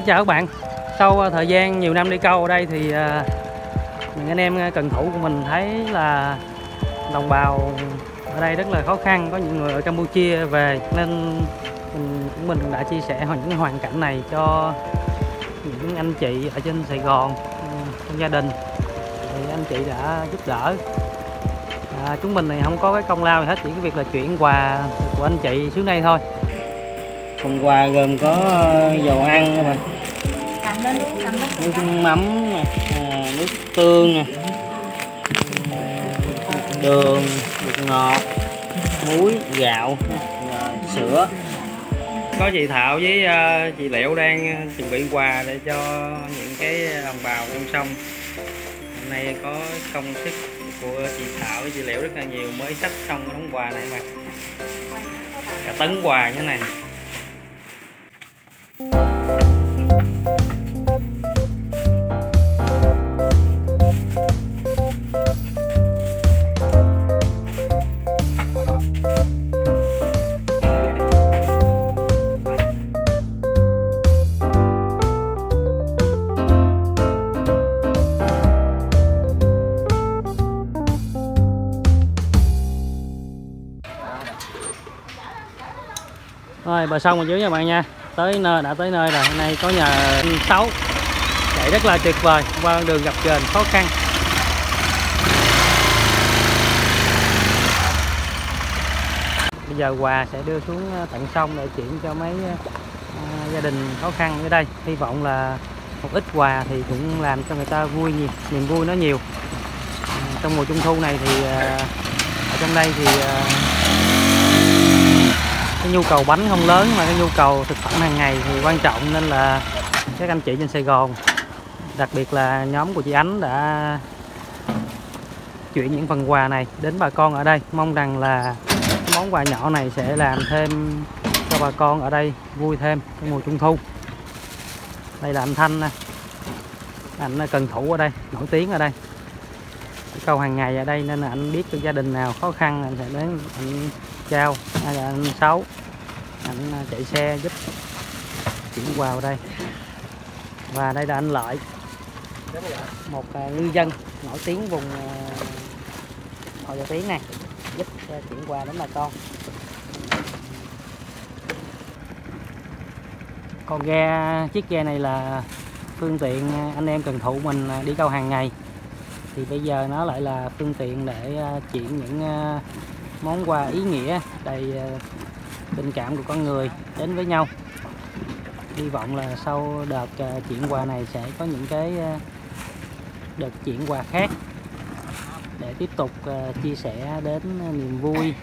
Xin chào các bạn. Sau ờ, thời gian nhiều năm đi câu ở đây thì ờ, những anh em ờ, cần thủ của mình thấy là đồng bào ở đây rất là khó khăn. Có những người ở Campuchia về nên mình mình đã chia sẻ những hoàn cảnh này cho những anh chị ở trên Sài Gòn ừ, trong gia đình. Thì anh chị đã giúp đỡ. À, chúng mình thì không có cái công lao gì hết chỉ cái việc là chuyển quà của anh chị xuống đây thôi phần quà gồm có dầu ăn các bạn nước mắm nè, à, nước tương nè đường bột ngọt muối gạo sữa. Có chị Thảo với ờ, chị Liễu đang chuẩn bị quà để cho những cái đồng bào trong sông. Hôm nay có công sức của chị Thảo với chị Liễu rất là nhiều mới sắp xong cái đống quà này mà. Cả tấn quà như thế này rồi bờ sông ở dưới nha bạn nha. Tới nơi, đã tới nơi rồi. Hôm nay có nhà Sáu. Chạy rất là tuyệt vời, Qua đường gặp gền khó khăn. Bây giờ quà sẽ đưa xuống ờ, tận sông để chuyển cho mấy ờ, gia đình khó khăn ở đây. Hy vọng là một ít quà thì cũng làm cho người ta vui nhiều, niềm vui nó nhiều. Ờ, trong mùa trung thu này thì ở trong đây thì cái nhu cầu bánh không lớn, mà cái nhu cầu thực phẩm hàng ngày thì quan trọng, nên là các anh chị trên Sài Gòn, đặc biệt là nhóm của chị Ánh đã chuyển những phần quà này đến bà con ở đây. Mong rằng là món quà nhỏ này sẽ làm thêm cho bà con ở đây vui thêm cái mùa trung thu. Đây là anh Thanh nè. Anh cần thủ ở đây, nổi tiếng ở đây câu hàng ngày ở đây nên là anh biết cho gia đình nào khó khăn anh sẽ đến anh trao hay là anh sáu anh à, chạy xe giúp chuyển quà vào đây. Và đây là anh lợi một à, ngư dân nổi tiếng vùng à, uh, Hội Dầu Tiếng này giúp chuyển qua đến bà con. Con ghe chiếc ghe này là phương tiện anh em cần thụ mình đi câu hàng ngày thì bây giờ nó lại là phương tiện để à, chuyển những à, món quà ý nghĩa, đầy à, tình cảm của con người đến với nhau. Hy vọng là sau đợt chuyển quà này sẽ có những cái đợt chuyển quà khác để tiếp tục chia sẻ đến niềm vui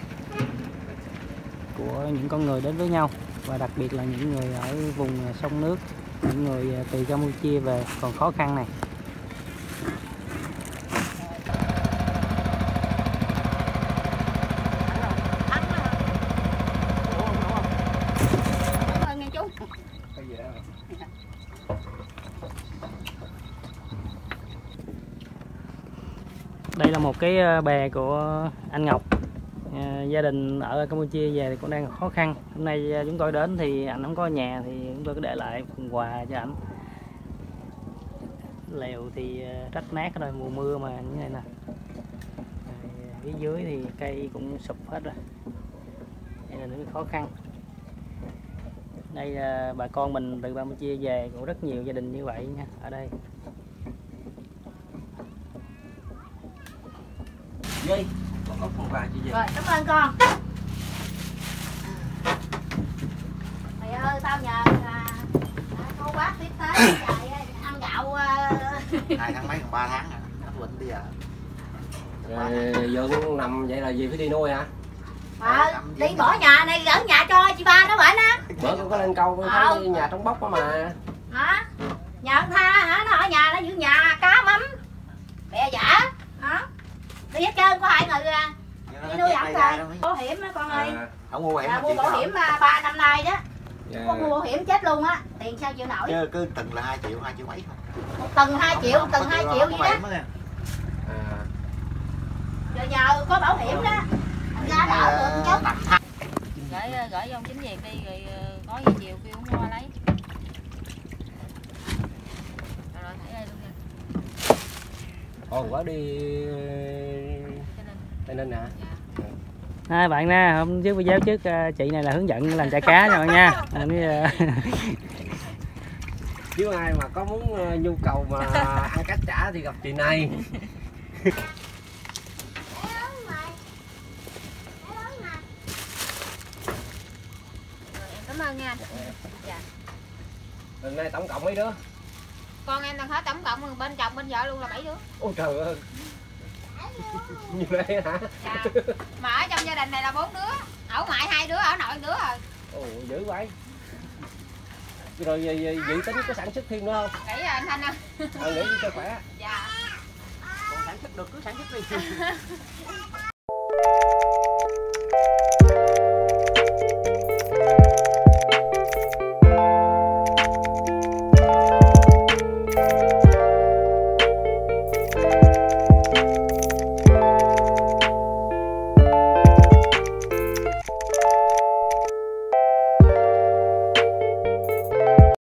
của những con người đến với nhau và đặc biệt là những người ở vùng sông nước, những người từ Campuchia về còn khó khăn này Cảm ơn nghe chú đây là một cái ờ, bè của anh Ngọc. À, gia đình ở Campuchia về thì cũng đang khó khăn. Hôm nay ờ, chúng tôi đến thì anh không có nhà thì chúng tôi có để lại phần quà cho anh lều thì rách nát rồi mùa mưa mà như này nè. Phía dưới thì cây cũng sụp hết rồi. Đây là những khó khăn đây là bà con mình từ Campuchia về cũng rất nhiều gia đình như vậy nha ở đây Duy, con có phần quà chị gì? rồi cảm ơn con mày ơi tao nhờ là cô bác tiếp tế chạy ăn gạo ờ, Hai tháng mấy còn ba tháng à? Nó quỳnh bây giờ. Rồi Dượng nằm vậy là gì phải đi nuôi hả? Ờ, đi bỏ nhà này ở nhà cho chị ba nó bệnh á Bữa con có lên câu Ờ. thấy nhà trong bốc đó mà. Hả? Nhà ông tha hả? Nó ở nhà nó giữ nhà cá mắm bè giả. Hả? Đi hết trơn có hai người à? Nhưng nó đi nuôi ổng ra rồi. bảo hiểm á con ơi? À, Không mua bảo hiểm mà mua bảo hiểm à, ba năm nay đó. Dạ. có mua bảo hiểm chết luôn á. Tiền sao chịu nổi? Chứ cứ từng là 2 triệu, 2 triệu mấy thôi. một tuần 2 triệu Không- tuần không 2 có triệu gì đó. à, rồi nhờ có bảo hiểm đó Dạ. gửi ờ, gửi ông chính việc đi rồi ờ, có gì nhiều kêu ông qua lấy. Rồi còn quá đi. Tây ninh hả? Dạ. Hai bạn nè, hôm trước video giáo trước ờ, chị này là hướng dẫn làm chả cá nha bạn nha. Nếu ai mà có muốn nhu cầu mà ăn cá trả thì gặp chị này. dạ. Lần này tổng cộng mấy đứa? Con em đang hết tổng cộng bên chồng bên vợ luôn là bảy đứa. Ôi trời ơi. Như vậy hả? Dạ. Mà ở trong gia đình này là bốn đứa ở ngoại hai đứa ở nội đứa rồi. Ồ dữ vậy. Rồi dự, tính có sản xuất thêm nữa không? Nghĩ rồi anh thanh ơi. Ờ nghĩ cho khỏe. Dạ. Còn sản xuất được cứ sản xuất đi